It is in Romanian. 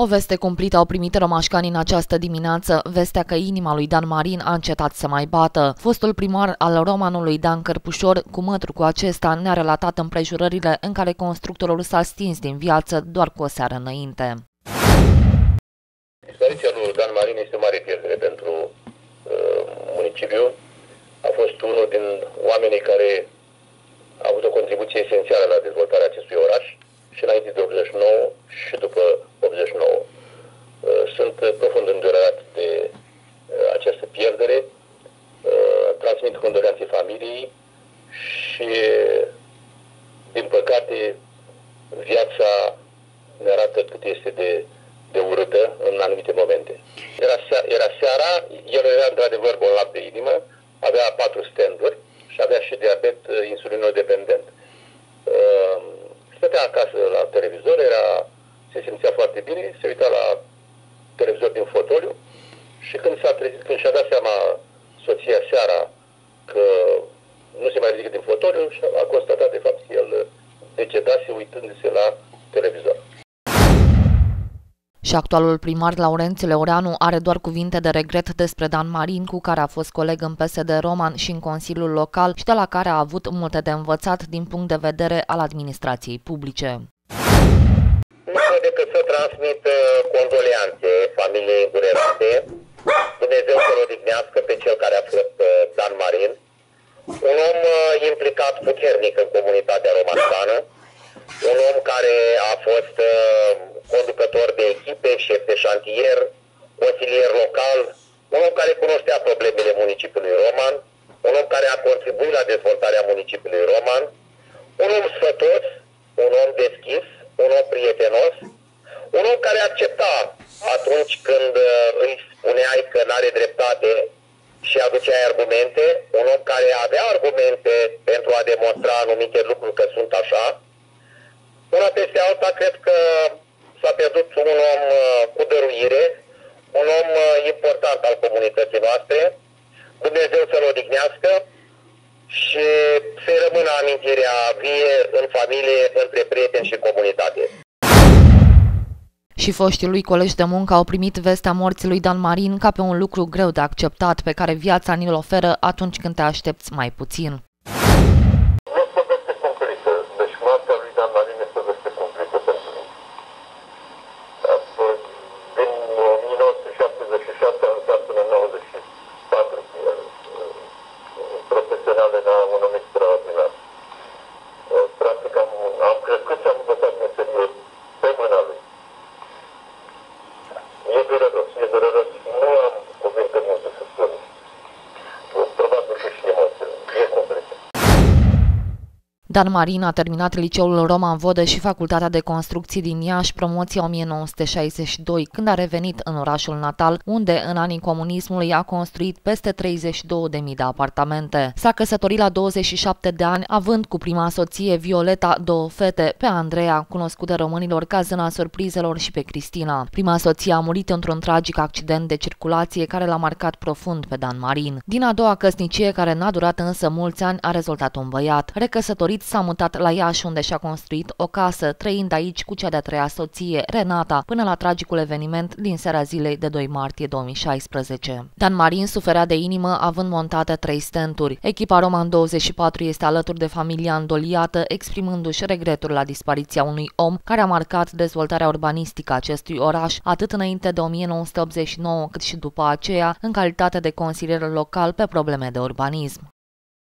O veste cumplită au primit romașcani în această dimineață, vestea că inima lui Dan Marin a încetat să mai bată. Fostul primar al romanului Dan Cărpușor, cu mătru cu acesta, ne-a relatat împrejurările în care constructorul s-a stins din viață doar cu o seară înainte. Dispariția lui Dan Marin este o mare pierdere pentru uh, municipiu. A fost unul din oamenii care a avut o contribuție esențială la dezvoltarea acestui oraș și înainte de 89 și după 89. Uh, sunt profund îndurerat de uh, această pierdere, uh, transmit condoleanțe familiei și, din păcate, viața ne arată cât este de, de urâtă în anumite momente. Era, seara, era seara, el era într-adevăr bolnav de inimă, avea patru stenduri și avea și diabet insulinodependent. Stătea acasă la televizor, era se simțea foarte bine, se uita la televizor din fotoliu și când s-a trezit, când și-a dat seama soția seara că nu se mai ridică din fotoliu și a constatat de fapt că el decedase uitându-se la televizor. Și actualul primar Laurențiu Leoreanu are doar cuvinte de regret despre Dan Marin, cu care a fost coleg în PSD Roman și în Consiliul Local și de la care a avut multe de învățat din punct de vedere al administrației publice decât să transmit uh, condoleanțe familiei durerate. Dumnezeu să-l odihnească pe cel care a fost uh, Dan Marin, un om uh, implicat puternic în comunitatea romanțană, un om care a fost conducător de echipe, șef de șantier, consilier local, un om care cunoștea problemele municipiului roman, un om care a contribuit la dezvoltarea municipiului roman, un om sfătos, un om deschis, un om prietenos, un om care accepta atunci când uh, îi spuneai că nu are dreptate și aduceai argumente, un om care avea argumente pentru a demonstra anumite lucruri că sunt așa. Una peste alta, cred că s-a pierdut un om uh, cu dăruire, un om uh, important al comunității noastre. Dumnezeu să-l odihnească și să rămână amintirea vie în familie, între prieteni și comunitate și foștii lui colegi de muncă au primit vestea morții lui Dan Marin ca pe un lucru greu de acceptat pe care viața ni-l oferă atunci când te aștepți mai puțin. donde no, uno necesita Dan Marin a terminat liceul Roman Vodă și Facultatea de Construcții din Iași, promoția 1962, când a revenit în orașul natal, unde în anii comunismului a construit peste 32.000 de apartamente. S-a căsătorit la 27 de ani, având cu prima soție Violeta două fete, pe Andreea, cunoscută românilor ca zâna surprizelor și pe Cristina. Prima soție a murit într-un tragic accident de circulație care l-a marcat profund pe Dan Marin. Din a doua căsnicie, care n-a durat însă mulți ani, a rezultat un băiat. Recăsătorit s-a mutat la Iași, unde și-a construit o casă, trăind aici cu cea de-a treia soție, Renata, până la tragicul eveniment din seara zilei de 2 martie 2016. Dan Marin suferea de inimă având montate trei stenturi. Echipa Roman 24 este alături de familia îndoliată, exprimându-și regretul la dispariția unui om care a marcat dezvoltarea urbanistică a acestui oraș, atât înainte de 1989 cât și după aceea, în calitate de consilier local pe probleme de urbanism.